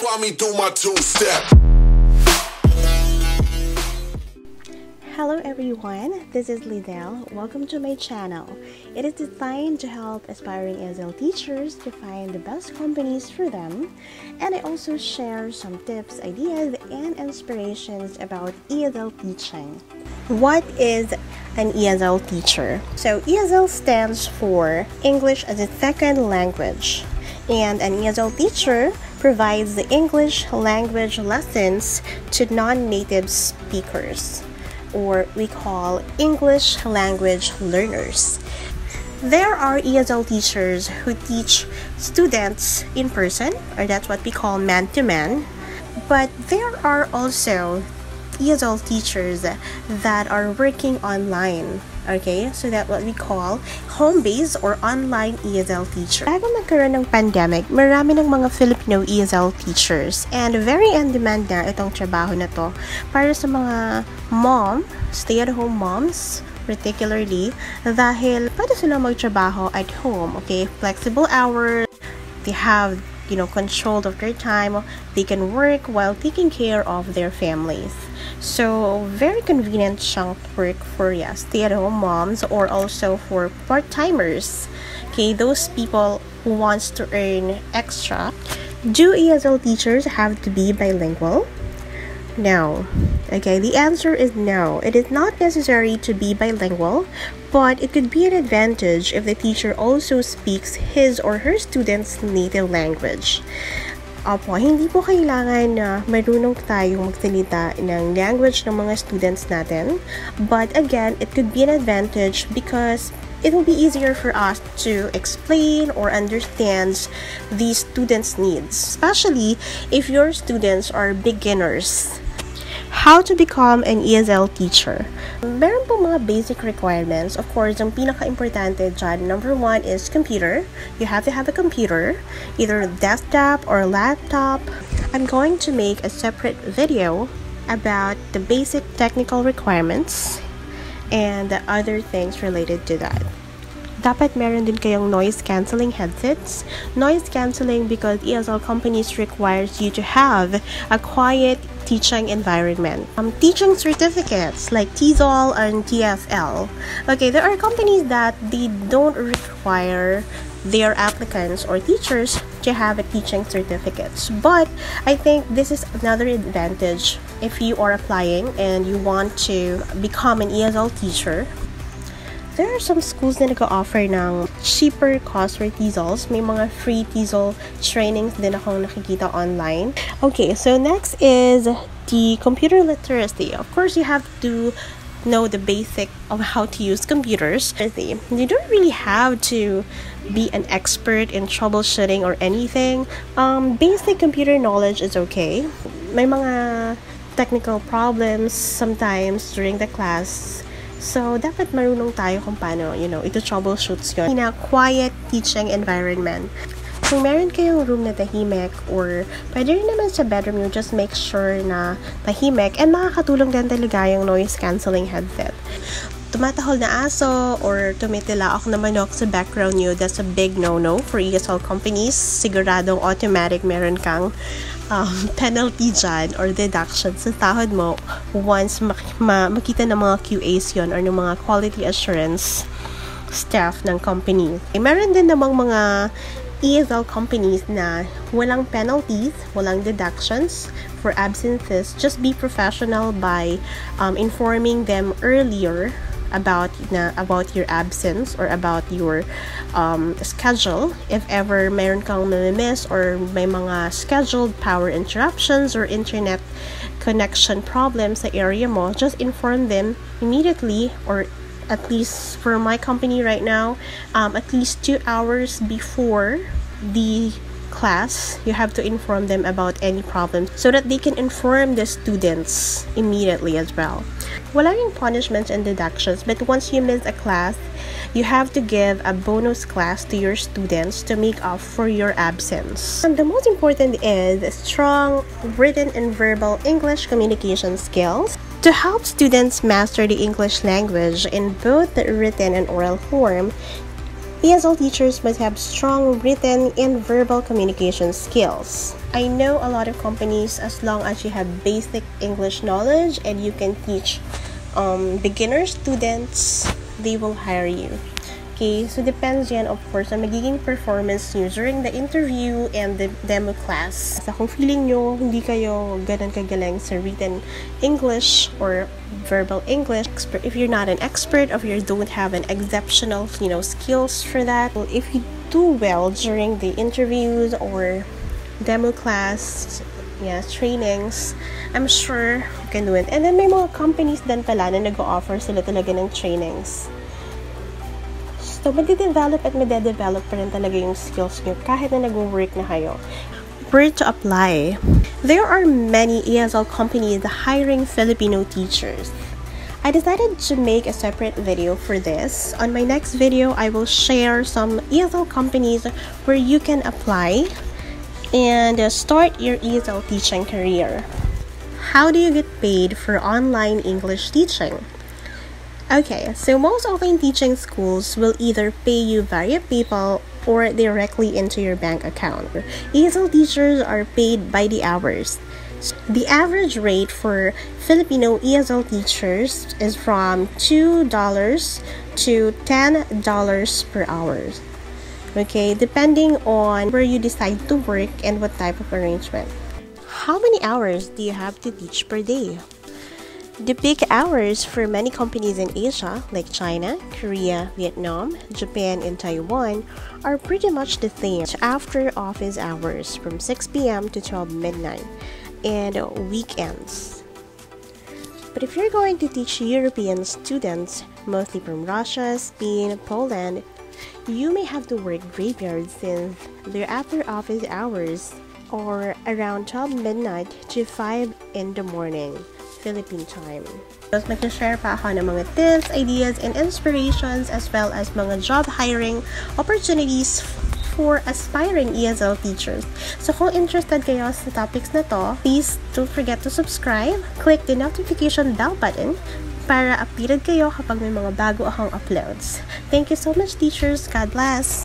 Try me do my two step. Hello everyone, this is Liezel. Welcome to my channel. It is designed to help aspiring ESL teachers to find the best companies for them, and I also share some tips, ideas, and inspirations about ESL teaching. What is an ESL teacher? So, ESL stands for English as a Second Language, and an ESL teacher provides the English language lessons to non native speakers or we call English language learners. There are ESL teachers who teach students in person, or that's what we call man to man, but there are also ESL teachers that are working online Okay? So that what we call home-based or online ESL teacher. Bago magkaroon ng pandemic, marami ng mga Filipino ESL teachers and very in-demand na itong trabaho na to para sa mga mom, stay-at-home moms, particularly dahil pwede sila magtrabaho at home, okay? Flexible hours, they have you know control of their time they can work while taking care of their families so very convenient siyang work for yeah, stay-at-home moms or also for part-timers okay those people who wants to earn extra do ESL teachers have to be bilingual no. Okay, the answer is no. It is not necessary to be bilingual, but it could be an advantage if the teacher also speaks his or her students' native language. Opo, hindi po kailangan na marunong tayong magsalita ng language ng mga students natin. But again, it could be an advantage because it will be easier for us to explain or understand the students' needs, especially if your students are beginners how to become an ESL teacher. Meron po mga basic requirements. Of course, ang pinaka-importante dyan, number one is computer. You have to have a computer, either desktop or laptop. I'm going to make a separate video about the basic technical requirements and the other things related to that. Dapat meron din kayong noise cancelling headsets. Noise cancelling because ESL companies requires you to have a quiet teaching environment. Um, teaching certificates like TESOL and TEFL. Okay, there are companies that they don't require their applicants or teachers to have a teaching certificates. But I think this is another advantage if you are applying and you want to become an ESL teacher there are some schools na nag-offer ng cheaper cost for TESOLs. May mga free TESOL trainings din akong nakikita online. Okay, so next is the computer literacy. Of course, you have to know the basic of how to use computers. You don't really have to be an expert in troubleshooting or anything. Um, basic computer knowledge is okay. May mga technical problems sometimes during the class So, dapat marunong tayo kung paano, you know, ito troubleshoots yun. In a quiet teaching environment. Kung meron kayong room na tahimik or pwede rin naman sa bedroom nyo, just make sure na tahimik and makakatulong din talaga yung noise cancelling headset tumatahol na aso or tumitilaok na manok sa background nyo, that's a big no-no for ESL companies. Siguradong automatic meron kang um, penalty dyan or deduction sa sahod mo once mak- ma- makita ng mga QAs yon or ng mga quality assurance staff ng company. Eh, meron din namang mga ESL companies na walang penalties, walang deductions for absences. Just be professional by um, informing them earlier about na about your absence or about your um, schedule. If ever mayroon kang miss or may mga scheduled power interruptions or internet connection problems sa area mo just inform them immediately or at least for my company right now um, at least two hours before the class, you have to inform them about any problems so that they can inform the students immediately as well. Wala yung punishments and deductions, but once you miss a class, you have to give a bonus class to your students to make up for your absence. And the most important is strong written and verbal English communication skills. To help students master the English language in both the written and oral form, ESL teachers must have strong written and verbal communication skills. I know a lot of companies, as long as you have basic English knowledge and you can teach um, beginner students, they will hire you. Okay, so depends yan of course sa magiging performance nyo during the interview and the demo class. Sa kung feeling nyo hindi kayo ganun kagaling sa written English or verbal English, if you're not an expert, if you don't have an exceptional, you know, skills for that, well, if you do well during the interviews or demo class, yeah, trainings, I'm sure you can do it. And then may mga companies din pala na nag-offer sila talaga ng trainings. So, madi-develop at made-develop pa rin talaga yung skills nyo kahit na nag-work na kayo. Where to apply? There are many ESL companies hiring Filipino teachers. I decided to make a separate video for this. On my next video, I will share some ESL companies where you can apply and start your ESL teaching career. How do you get paid for online English teaching? Okay, so most online teaching schools will either pay you via PayPal or directly into your bank account. ESL teachers are paid by the hours. The average rate for Filipino ESL teachers is from $2 to $10 per hour. Okay, depending on where you decide to work and what type of arrangement. How many hours do you have to teach per day? The peak hours for many companies in Asia, like China, Korea, Vietnam, Japan, and Taiwan, are pretty much the same after office hours from 6 p.m. to 12 midnight and weekends. But if you're going to teach European students, mostly from Russia, Spain, Poland, you may have to work graveyard since their after office hours are around 12 midnight to 5 in the morning. Philippine time. Tapos mag-share pa ako ng mga tips, ideas, and inspirations as well as mga job hiring opportunities for aspiring ESL teachers. So kung interested kayo sa topics na to, please don't forget to subscribe, click the notification bell button para updated kayo kapag may mga bago akong uploads. Thank you so much teachers. God bless!